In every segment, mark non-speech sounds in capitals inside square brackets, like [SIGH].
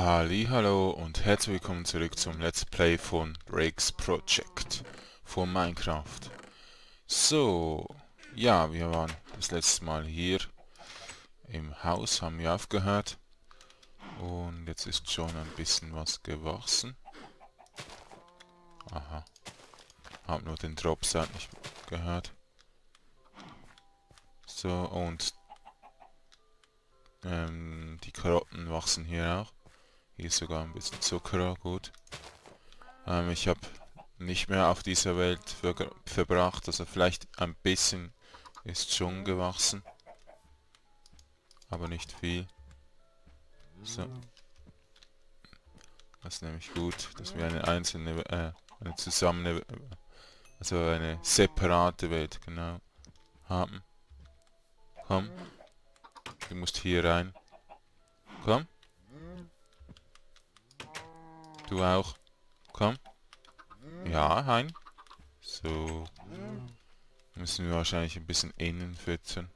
Hallo und herzlich willkommen zurück zum Let's Play von Drake's Project von Minecraft. So, ja, wir waren das letzte Mal hier im Haus, haben wir aufgehört und jetzt ist schon ein bisschen was gewachsen. Aha, hab nur den Dropsound nicht gehört. So, und ähm, die Karotten wachsen hier auch. Hier ist sogar ein bisschen Zucker, gut. Ähm, ich habe nicht mehr auf dieser Welt ver verbracht, also vielleicht ein bisschen ist schon gewachsen. Aber nicht viel. So. Das ist nämlich gut, dass wir eine einzelne, äh, eine zusammen, also eine separate Welt, genau, haben. Komm. Du musst hier rein. Komm. Du auch. Komm. Ja, Hein. So. Müssen wir wahrscheinlich ein bisschen innen füttern.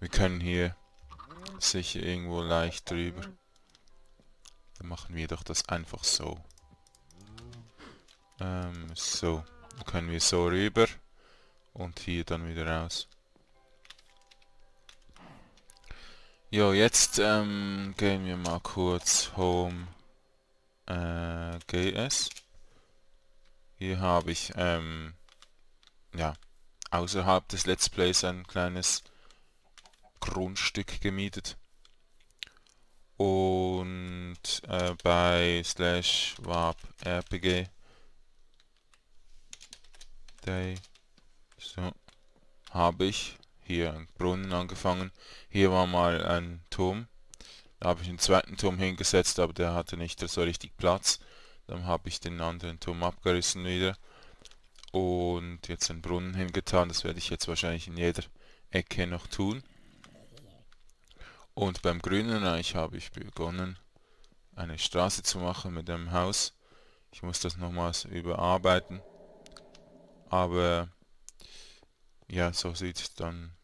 Wir können hier sicher irgendwo leicht drüber. Dann machen wir doch das einfach so. Ähm, so. Dann können wir so rüber. Und hier dann wieder raus. Jo, jetzt ähm, gehen wir mal kurz home äh, GS. Hier habe ich ähm, ja außerhalb des Let's Plays ein kleines Grundstück gemietet. Und äh, bei slash warp rpg day so habe ich hier einen Brunnen angefangen. Hier war mal ein Turm da habe ich einen zweiten Turm hingesetzt, aber der hatte nicht so richtig Platz. Dann habe ich den anderen Turm abgerissen wieder. Und jetzt einen Brunnen hingetan. Das werde ich jetzt wahrscheinlich in jeder Ecke noch tun. Und beim grünen Reich habe ich begonnen, eine Straße zu machen mit einem Haus. Ich muss das nochmals überarbeiten. Aber ja, so sieht dann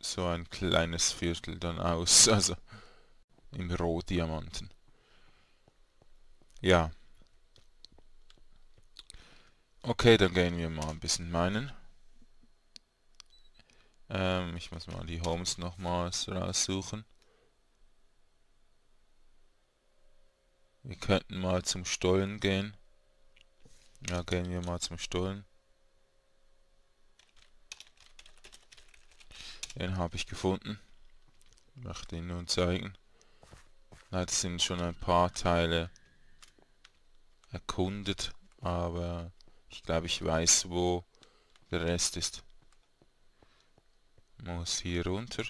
so ein kleines Viertel dann aus, [LAUGHS] also im Rohdiamanten. Ja. Okay, dann gehen wir mal ein bisschen meinen. Ähm, ich muss mal die Homes nochmals raussuchen. Wir könnten mal zum Stollen gehen. Ja, gehen wir mal zum Stollen. Den habe ich gefunden. Ich möchte ihn nun zeigen. Leider sind schon ein paar Teile erkundet, aber ich glaube ich weiß wo der Rest ist. Muss hier runter.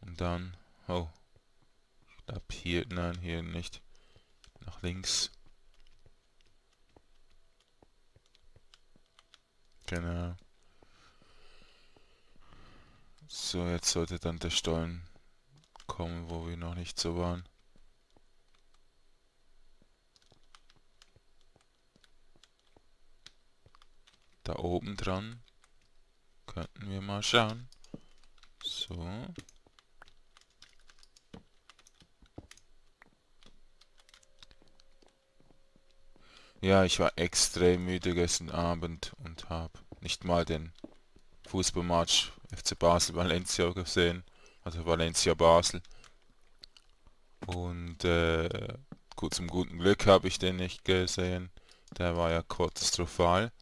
Und dann, oh, ich glaube hier, nein hier nicht, nach links. Genau. So, jetzt sollte dann der Stollen kommen, wo wir noch nicht so waren. Da oben dran könnten wir mal schauen. So. Ja, ich war extrem müde gestern Abend und habe nicht mal den Fußballmatch FC Basel Valencia gesehen, also Valencia Basel. Und äh, gut, zum guten Glück habe ich den nicht gesehen. Der war ja katastrophal.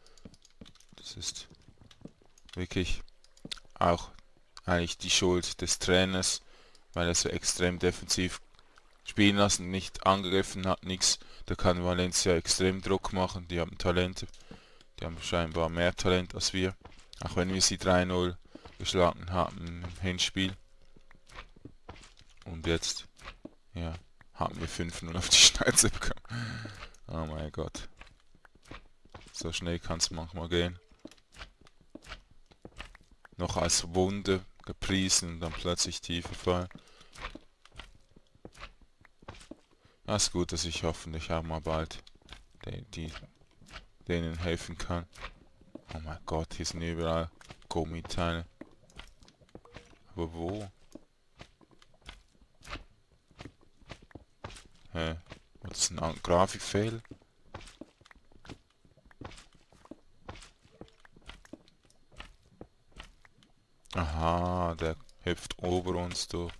Das ist wirklich auch eigentlich die Schuld des Trainers, weil er so extrem defensiv spielen lassen, nicht angegriffen hat, nichts. Da kann Valencia extrem Druck machen. Die haben Talente. Die haben scheinbar mehr Talent als wir. Auch wenn wir sie 3-0 geschlagen haben im Hinspiel. Und jetzt, ja, haben wir 5-0 auf die Schnauze bekommen. Oh mein Gott. So schnell kann es manchmal gehen. Noch als Wunde gepriesen und dann plötzlich tiefer fallen. Das ist gut, dass ich hoffentlich auch mal bald die, die, denen helfen kann. Oh mein Gott, hier sind überall Gummiteile. Aber wo? Hä? Was ist ein Grafikfehl? Aha, der hüpft ober uns durch.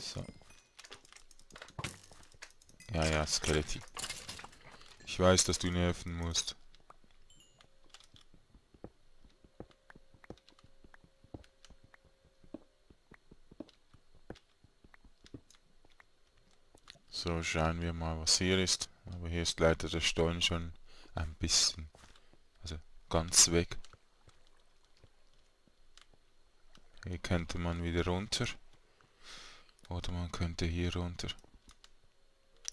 So. Ja, ja, Skeletti. Ich weiß, dass du nerven musst. So, schauen wir mal, was hier ist. Aber hier ist leider der Stollen schon ein bisschen, also ganz weg. Hier könnte man wieder runter. Oder man könnte hier runter.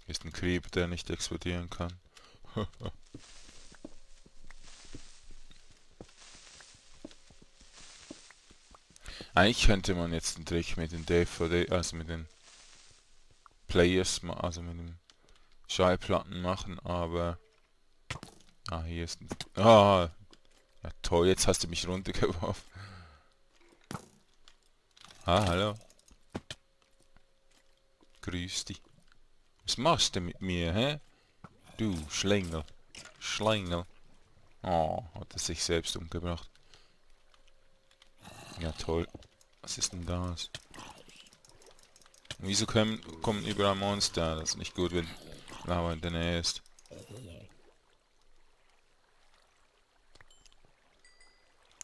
Hier ist ein Creeper, der nicht explodieren kann. [LAUGHS] Eigentlich könnte man jetzt einen Trick mit den DVD, also mit den Players, also mit den Schallplatten machen, aber... Ah, hier ist. Ah! Ja toll, jetzt hast du mich runtergeworfen. Ah, hallo. Grüß dich. Was machst du mit mir, hä? Du, Schlängel. Schlängel. Oh, hat er sich selbst umgebracht. Ja, toll. Was ist denn das? Wieso kommen, kommen überall Monster? Das ist nicht gut, wenn Lava in der Nähe ist.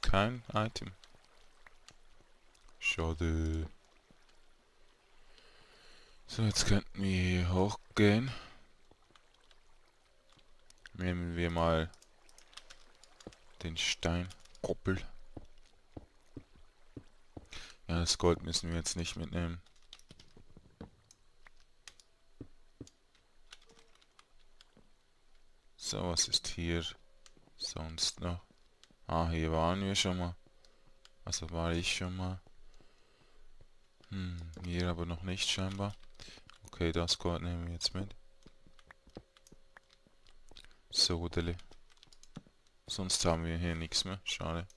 Kein Item. Schade. So, jetzt könnten wir hier hochgehen. Nehmen wir mal den Steinkoppel. Ja, das Gold müssen wir jetzt nicht mitnehmen. So, was ist hier sonst noch? Ah, hier waren wir schon mal. Also war ich schon mal. Hm, hier aber noch nicht scheinbar. Okay, das Gold nehmen wir jetzt mit. So, Dele. Sonst haben wir hier nichts mehr. Schade.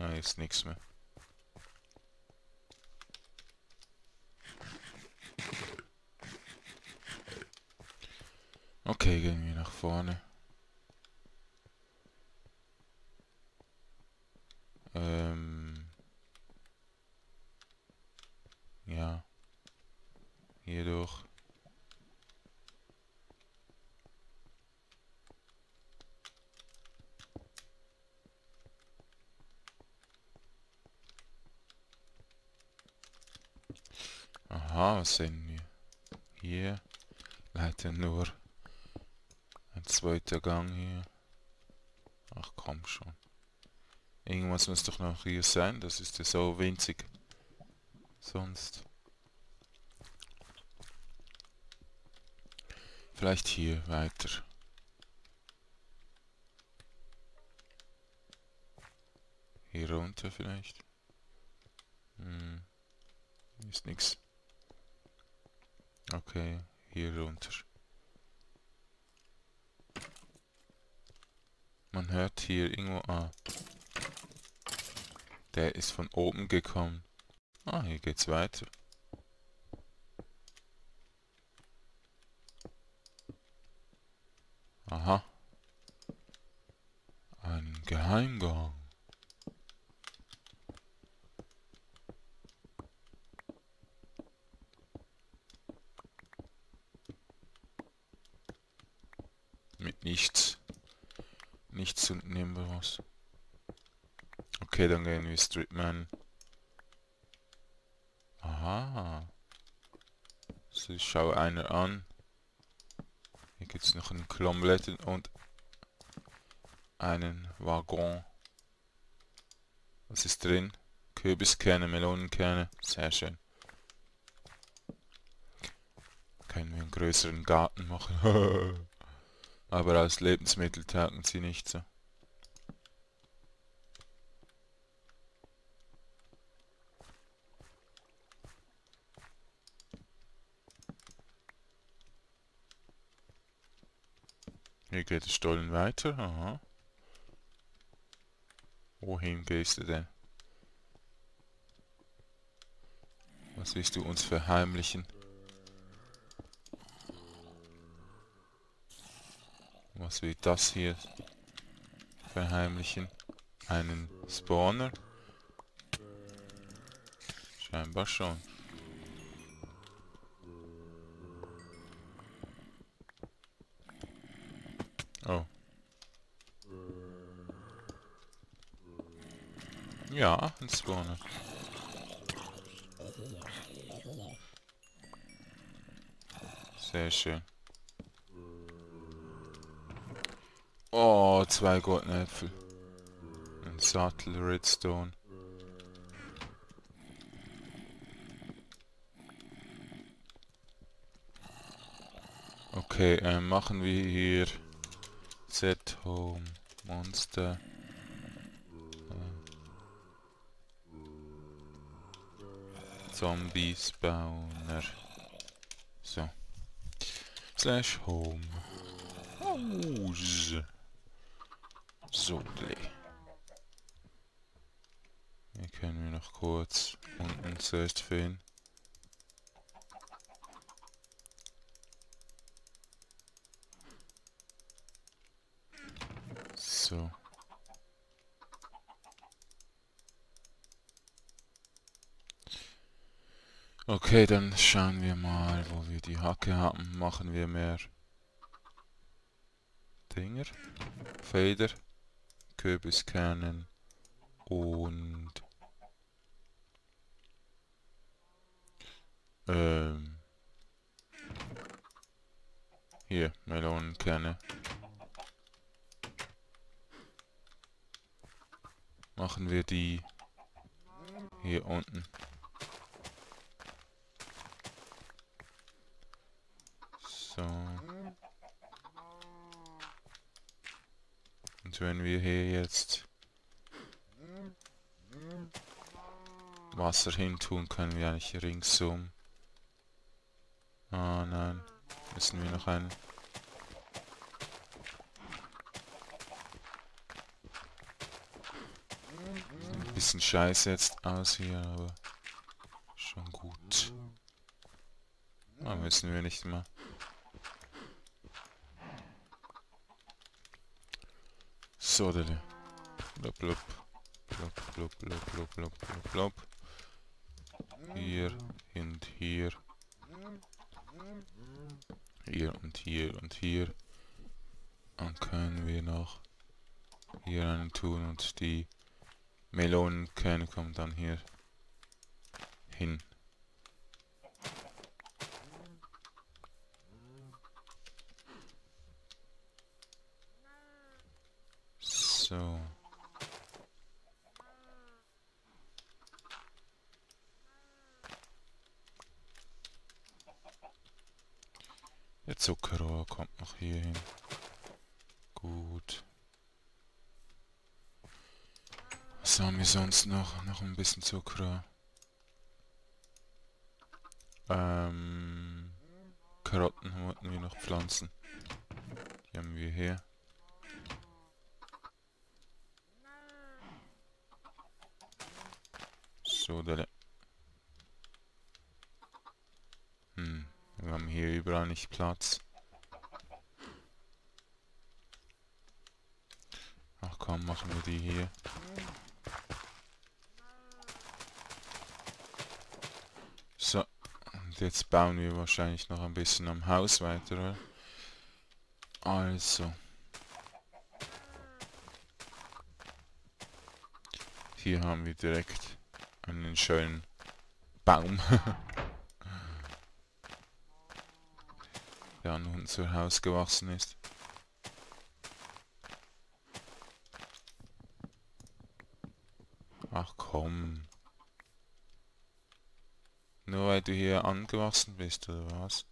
Ah, ist nichts mehr. Okay, gehen wir nach vorne. Ähm ja. Hier durch. Aha, was sehen wir? Hier leider nur zweiter Gang hier. Ach komm schon. Irgendwas muss doch noch hier sein, das ist ja so winzig. Sonst. Vielleicht hier weiter. Hier runter vielleicht. Hm. Ist nix. Okay, hier runter. Man hört hier irgendwo... Ah. Der ist von oben gekommen. Ah, hier geht's weiter. Aha. Ein Geheimgang. Mit nichts. Nichts nehmen wir was. Okay, dann gehen wir Streetman. Aha. So, ich schaue einer an. Hier gibt es noch einen Klombletten und einen Waggon. Was ist drin? Kürbiskerne, Melonenkerne. Sehr schön. Können wir einen größeren Garten machen. [LAUGHS] Aber als Lebensmittel tagen sie nicht so. Hier geht der Stollen weiter. Aha. Wohin gehst du denn? Was willst du uns verheimlichen? Was will das hier verheimlichen? Einen Spawner? Scheinbar schon. Oh. Ja, ein Spawner. Sehr schön. Oh, zwei Goldnäpfel. Ein Sattel Redstone. Okay, äh, machen wir hier Set Home Monster. Zombie Spawner. So. Slash Home. Haus. So, Hier können wir noch kurz unten zuerst finden. So. Okay, dann schauen wir mal, wo wir die Hacke haben. Machen wir mehr Dinger. Feder. Kürbiskernen. Und... Ähm... Hier, Melonenkerne. Machen wir die hier unten. So. Und wenn wir hier jetzt Wasser hin tun, können wir eigentlich ringsum. Ah nein, müssen wir noch einen. Ein bisschen scheiße jetzt aus hier, aber schon gut. Ah, müssen wir nicht mehr. So, Dille. Blub, blub. Blub, blub, blub, blub, blub, blub, blub. Hier und hier. Hier und hier und hier. Dann können wir noch hier einen tun und die Melonenkerne kommen dann hier hin. So. Der Zuckerrohr kommt noch hier hin. Gut. Was haben wir sonst noch? Noch ein bisschen Zuckerrohr. Ähm, Karotten wollten wir noch pflanzen. Die haben wir hier. So, der... Hm, wir haben hier überall nicht Platz. Ach komm, machen wir die hier. So, und jetzt bauen wir wahrscheinlich noch ein bisschen am Haus weiter. Also. Hier haben wir direkt einen schönen Baum. [LAUGHS] der an unser Haus gewachsen ist. Ach komm. Nur weil du hier angewachsen bist, oder was?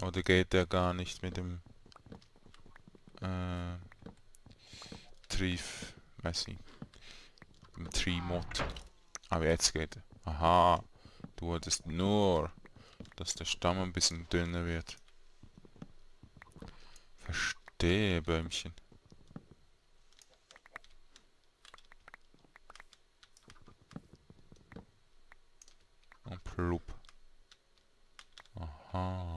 Oder geht der gar nicht mit dem äh, Trief, weiß ich, dem Tree-Mod. Aber jetzt geht. Aha. Du wolltest nur, dass der Stamm ein bisschen dünner wird. Verstehe, Bäumchen. Und plupp. Aha.